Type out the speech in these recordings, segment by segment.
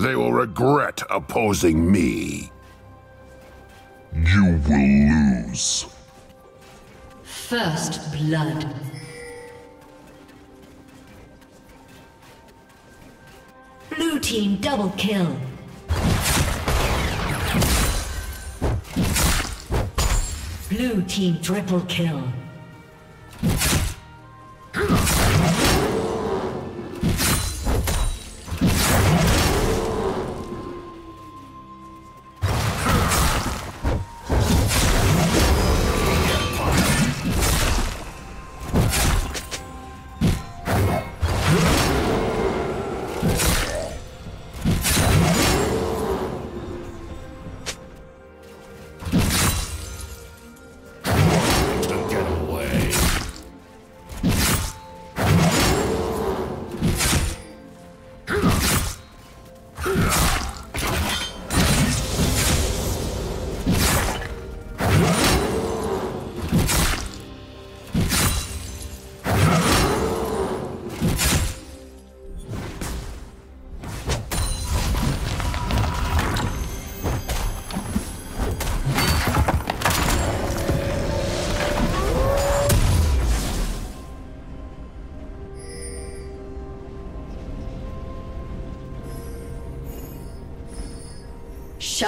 They will regret opposing me. You will lose. First blood. Blue team double kill. Blue team triple kill.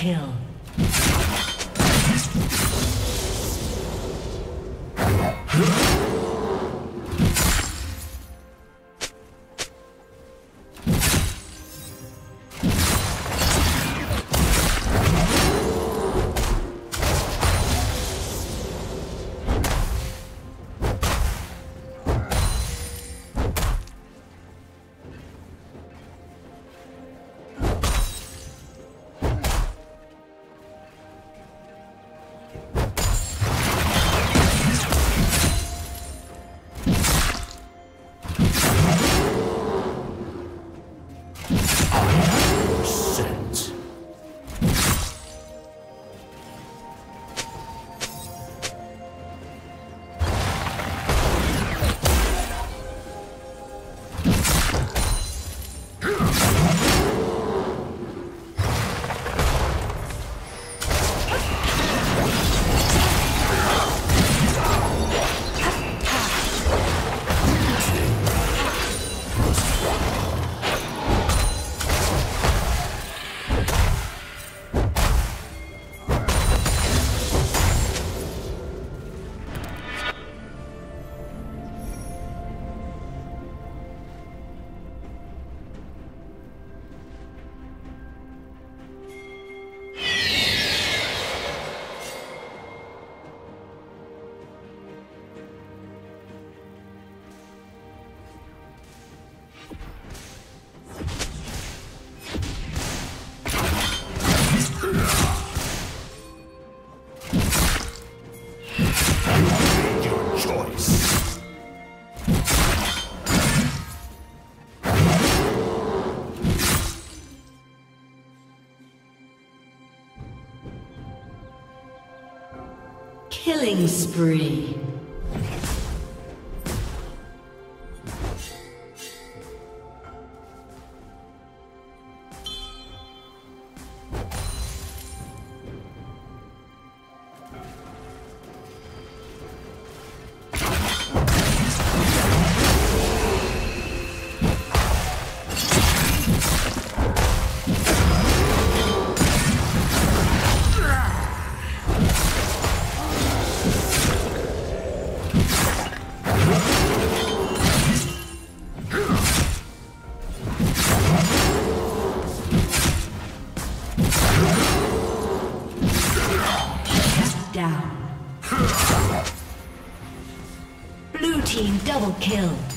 kill. Killing spree. Kill.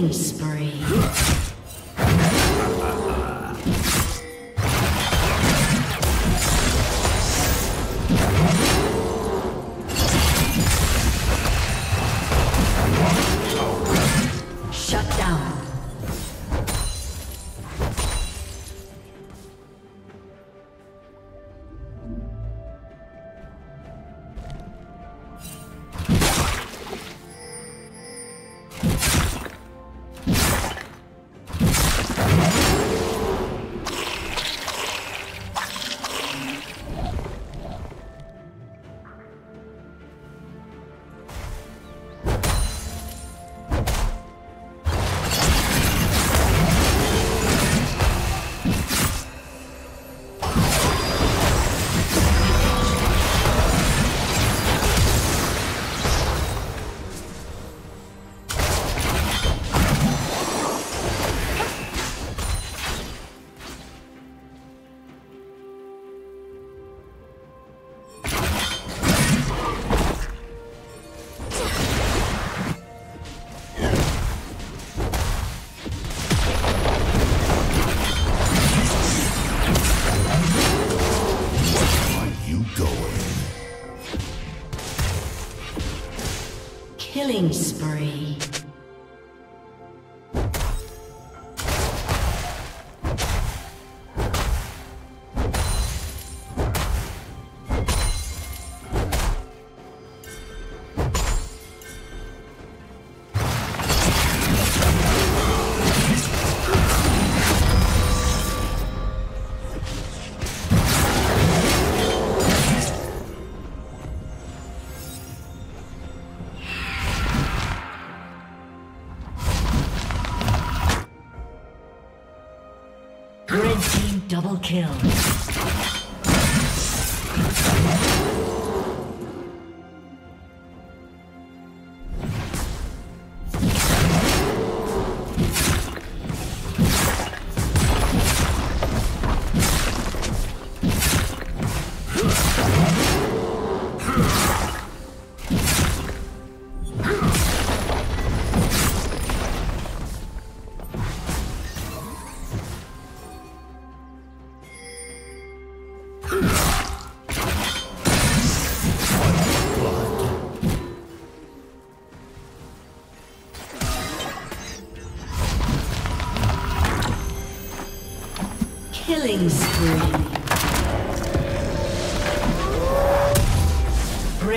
Killing spree. Killing spree. Red team double kill. Killing spree.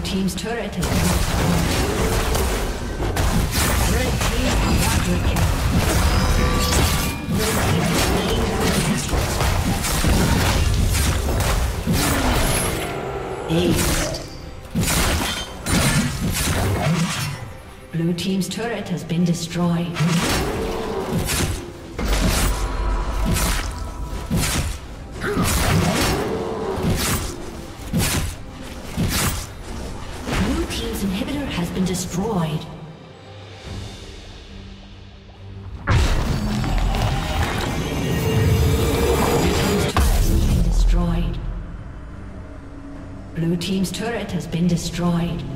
Team's turret has been destroyed. Red team quadra kill. Red team slain Aced. Blue team's turret has been destroyed. Been destroyed.